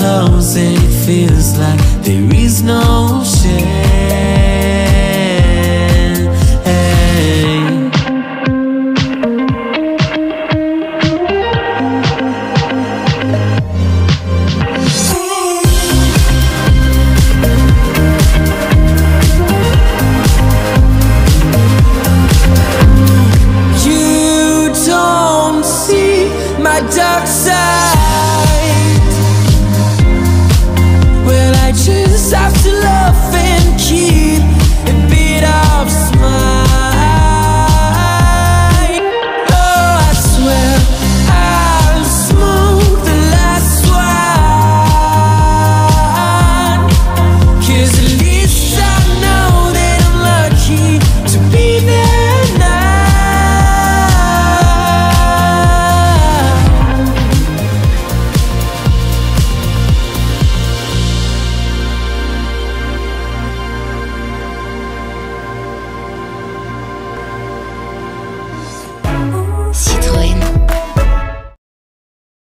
close and it feels like there is no shame. You don't see my dark side I choose